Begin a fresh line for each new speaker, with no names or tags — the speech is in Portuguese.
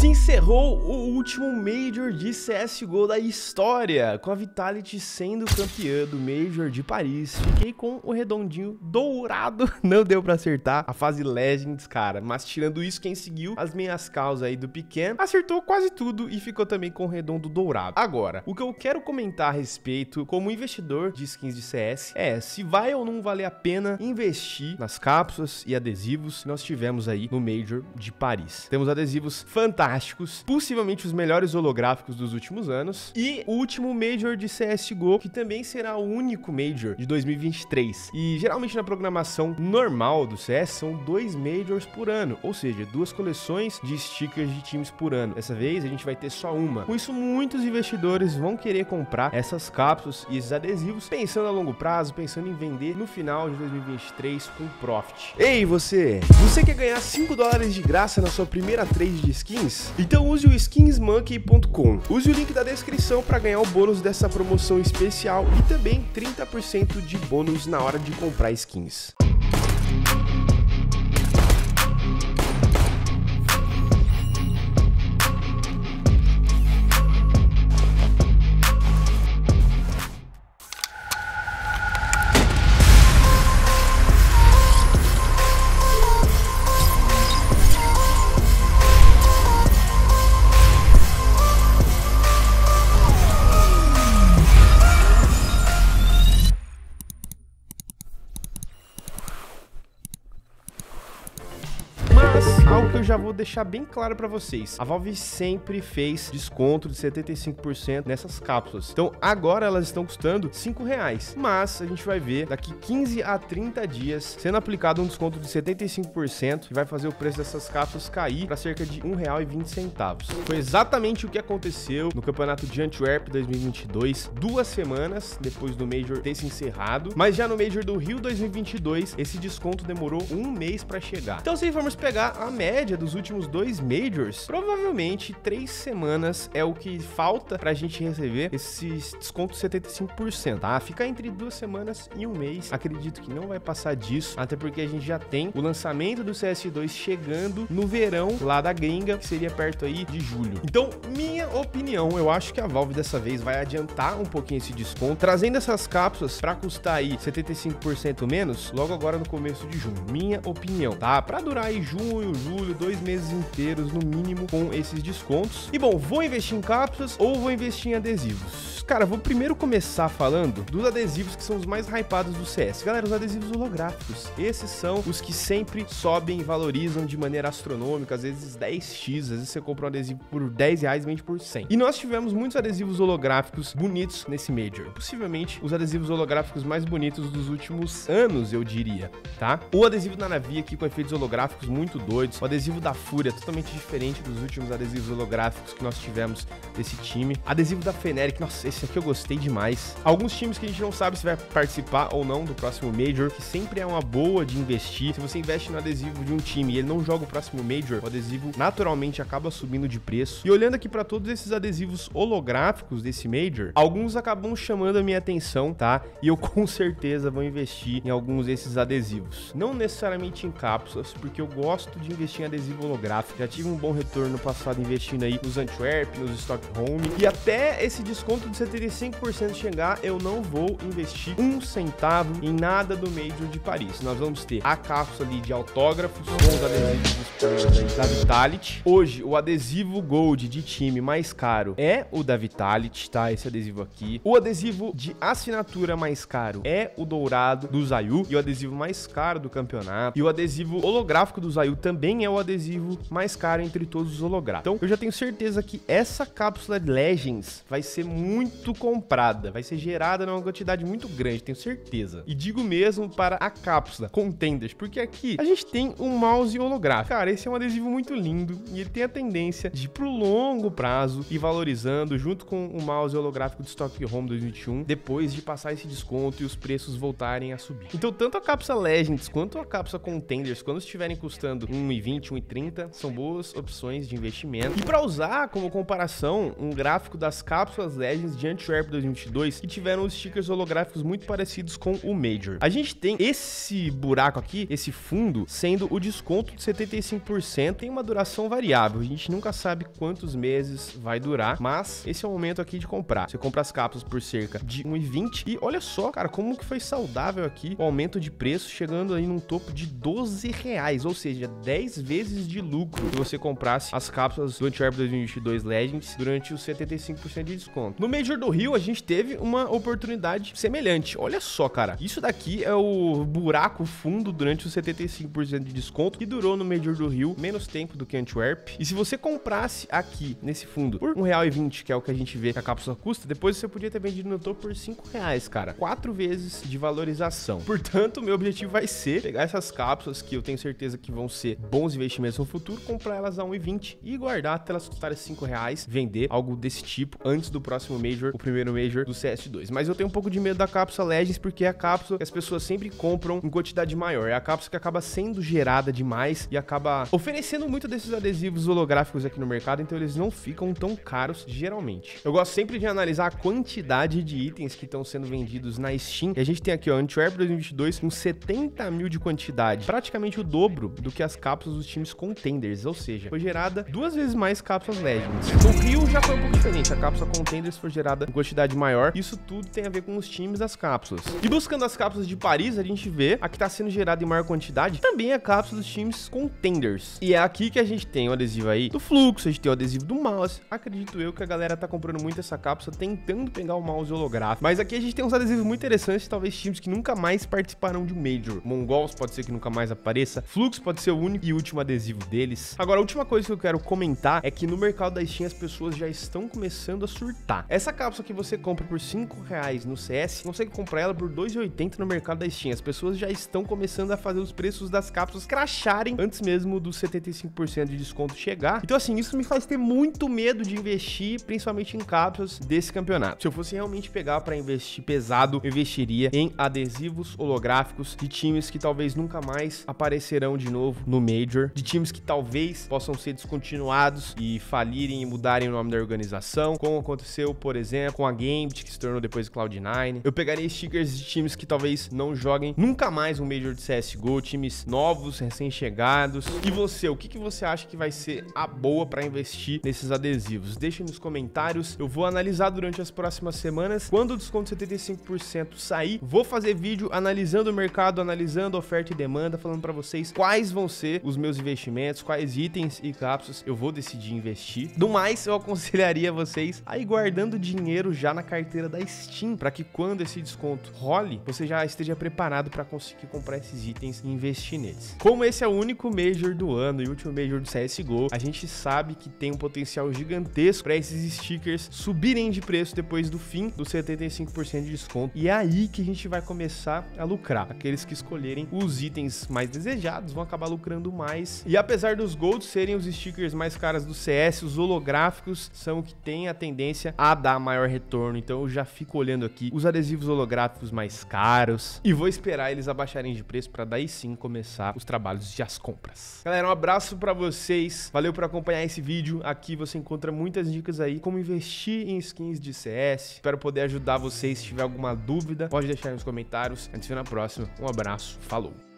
Se encerrou o último Major de CSGO da história, com a Vitality sendo campeã do Major de Paris. Fiquei com o redondinho dourado, não deu pra acertar a fase Legends, cara. Mas tirando isso, quem seguiu as minhas causas aí do Pequeno, acertou quase tudo e ficou também com o redondo dourado. Agora, o que eu quero comentar a respeito, como investidor de skins de CS, é se vai ou não valer a pena investir nas cápsulas e adesivos que nós tivemos aí no Major de Paris. Temos adesivos fantásticos, possivelmente os melhores holográficos dos últimos anos, e o último Major de CSGO, que também será o único Major de 2023. E geralmente na programação normal do CS são dois Majors por ano, ou seja, duas coleções de stickers de times por ano. Dessa vez a gente vai ter só uma. Com isso, muitos investidores vão querer comprar essas cápsulas e esses adesivos, pensando a longo prazo, pensando em vender no final de 2023 com profit. Ei, você! Você quer ganhar 5 dólares de graça na sua primeira trade de skins? Então use o skinsmonkey.com. Use o link da descrição para ganhar o bônus dessa promoção especial e também 30% de bônus na hora de comprar skins. Algo que eu já vou deixar bem claro para vocês. A Valve sempre fez desconto de 75% nessas cápsulas. Então agora elas estão custando 5 reais. Mas a gente vai ver daqui 15 a 30 dias sendo aplicado um desconto de 75% que vai fazer o preço dessas cápsulas cair para cerca de R$ 1,20. Foi exatamente o que aconteceu no campeonato de Antwerp 2022, duas semanas depois do Major ter se encerrado. Mas já no Major do Rio 2022, esse desconto demorou um mês para chegar. Então se formos pegar a média dos últimos dois Majors, provavelmente três semanas é o que falta pra gente receber esse desconto de 75%, tá? Fica entre duas semanas e um mês. Acredito que não vai passar disso, até porque a gente já tem o lançamento do CS2 chegando no verão lá da gringa, que seria perto aí de julho. Então, minha opinião, eu acho que a Valve dessa vez vai adiantar um pouquinho esse desconto, trazendo essas cápsulas para custar aí 75% menos, logo agora no começo de junho. Minha opinião, tá? Para durar aí junho, julho, julho, dois meses inteiros no mínimo com esses descontos. E bom, vou investir em cápsulas ou vou investir em adesivos? Cara, vou primeiro começar falando dos adesivos que são os mais hypados do CS. Galera, os adesivos holográficos. Esses são os que sempre sobem e valorizam de maneira astronômica, às vezes 10x, às vezes você compra um adesivo por 10 reais, vende por 100. E nós tivemos muitos adesivos holográficos bonitos nesse Major. Possivelmente os adesivos holográficos mais bonitos dos últimos anos, eu diria, tá? O adesivo da Navi aqui com efeitos holográficos muito doidos. O adesivo da Fúria, totalmente diferente dos últimos adesivos holográficos que nós tivemos desse time. Adesivo da Feneric, nossa, esse aqui eu gostei demais. Alguns times que a gente não sabe se vai participar ou não do próximo Major, que sempre é uma boa de investir. Se você investe no adesivo de um time e ele não joga o próximo Major, o adesivo naturalmente acaba subindo de preço. E olhando aqui para todos esses adesivos holográficos desse Major, alguns acabam chamando a minha atenção, tá? E eu com certeza vou investir em alguns desses adesivos. Não necessariamente em cápsulas, porque eu gosto de investir em adesivo holográfico. Já tive um bom retorno no passado investindo aí nos Antwerp, nos Stockholm. E até esse desconto de 75% chegar, eu não vou investir um centavo em nada do Major de Paris. Nós vamos ter a cápsula ali de autógrafos com os adesivos da Vitality. Hoje, o adesivo Gold de time mais caro é o da Vitality, tá? Esse adesivo aqui. O adesivo de assinatura mais caro é o dourado do Zayu e o adesivo mais caro do campeonato. E o adesivo holográfico do Zayu também é o adesivo mais caro entre todos os holográficos. Então, eu já tenho certeza que essa cápsula Legends vai ser muito comprada, vai ser gerada numa quantidade muito grande, tenho certeza. E digo mesmo para a cápsula Contenders, porque aqui a gente tem um mouse holográfico. Cara, esse é um adesivo muito lindo e ele tem a tendência de pro longo prazo ir valorizando junto com o mouse holográfico de Stockholm 2021, depois de passar esse desconto e os preços voltarem a subir. Então, tanto a cápsula Legends quanto a cápsula Contenders, quando estiverem custando 1,20, 130 são boas opções de investimento. E para usar como comparação um gráfico das cápsulas Legends de Antwerp 2022 que tiveram os stickers holográficos muito parecidos com o Major. A gente tem esse buraco aqui, esse fundo, sendo o desconto de 75%, tem uma duração variável. A gente nunca sabe quantos meses vai durar, mas esse é o momento aqui de comprar. Você compra as cápsulas por cerca de 1,20 e olha só, cara, como que foi saudável aqui o aumento de preço, chegando aí num topo de 12 reais, ou seja, 10 vezes de lucro se você comprasse as cápsulas do Antwerp 2022 Legends durante os 75% de desconto. No Major do Rio, a gente teve uma oportunidade semelhante. Olha só, cara, isso daqui é o buraco fundo durante os 75% de desconto que durou no Major do Rio menos tempo do que Antwerp. E se você comprasse aqui nesse fundo por R$1,20, que é o que a gente vê que a cápsula custa, depois você podia ter vendido no topo por R$5,00, cara. Quatro vezes de valorização. Portanto, meu objetivo vai ser pegar essas cápsulas que eu tenho certeza que vão ser bons investimentos no futuro, comprar elas a 1,20 e guardar até elas custarem 5 reais, vender algo desse tipo antes do próximo Major, o primeiro Major do CS2. Mas eu tenho um pouco de medo da cápsula Legends porque é a cápsula que as pessoas sempre compram em quantidade maior. É a cápsula que acaba sendo gerada demais e acaba oferecendo muito desses adesivos holográficos aqui no mercado, então eles não ficam tão caros geralmente. Eu gosto sempre de analisar a quantidade de itens que estão sendo vendidos na Steam. E a gente tem aqui, ó, Antwerp 2022 com 70 mil de quantidade, praticamente o dobro do que as cápsulas dos times Contenders, ou seja, foi gerada duas vezes mais cápsulas Legends. No Rio já foi um pouco diferente, a cápsula Contenders foi gerada em quantidade maior, isso tudo tem a ver com os times das cápsulas. E buscando as cápsulas de Paris, a gente vê a que está sendo gerada em maior quantidade, também a cápsula dos times Contenders. E é aqui que a gente tem o adesivo aí do Fluxo, a gente tem o adesivo do mouse. Acredito eu que a galera tá comprando muito essa cápsula, tentando pegar o mouse holográfico. Mas aqui a gente tem uns adesivos muito interessantes, talvez times que nunca mais participarão de um Major. Mongols pode ser que nunca mais apareça, Fluxo pode ser o único e último adesivo deles. Agora, a última coisa que eu quero comentar é que no mercado da Steam as pessoas já estão começando a surtar. Essa cápsula que você compra por 5 reais no CS, consegue comprar ela por 2,80 no mercado da Steam. As pessoas já estão começando a fazer os preços das cápsulas cracharem antes mesmo dos 75% de desconto chegar. Então, assim, isso me faz ter muito medo de investir, principalmente em cápsulas desse campeonato. Se eu fosse realmente pegar para investir pesado, eu investiria em adesivos holográficos de times que talvez nunca mais aparecerão de novo no Major, de times que talvez possam ser descontinuados e falirem e mudarem o nome da organização, como aconteceu, por exemplo, com a Gambit, que se tornou depois Cloud9. Eu pegaria stickers de times que talvez não joguem nunca mais um Major de CSGO, times novos, recém-chegados. E você, o que, que você acha que vai ser a boa para investir nesses adesivos? Deixe nos comentários, eu vou analisar durante as próximas semanas. Quando o desconto 75% sair, vou fazer vídeo analisando o mercado, analisando oferta e demanda, falando para vocês quais vão ser os meus investimentos, quais itens e cápsulas eu vou decidir investir. Do mais, eu aconselharia vocês a ir guardando dinheiro já na carteira da Steam, para que quando esse desconto role, você já esteja preparado para conseguir comprar esses itens e investir neles. Como esse é o único Major do ano e último Major do CSGO, a gente sabe que tem um potencial gigantesco para esses stickers subirem de preço depois do fim do 75% de desconto. E é aí que a gente vai começar a lucrar. Aqueles que escolherem os itens mais desejados vão acabar lucrando mais. E apesar dos Golds serem os stickers mais caros do CS, os holográficos são o que tem a tendência a dar maior retorno. Então eu já fico olhando aqui os adesivos holográficos mais caros e vou esperar eles abaixarem de preço para daí sim começar os trabalhos de as compras. Galera, um abraço para vocês. Valeu por acompanhar esse vídeo. Aqui você encontra muitas dicas aí como investir em skins de CS. Espero poder ajudar vocês. Se tiver alguma dúvida, pode deixar nos comentários. A gente se vê na próxima. Um abraço. Falou.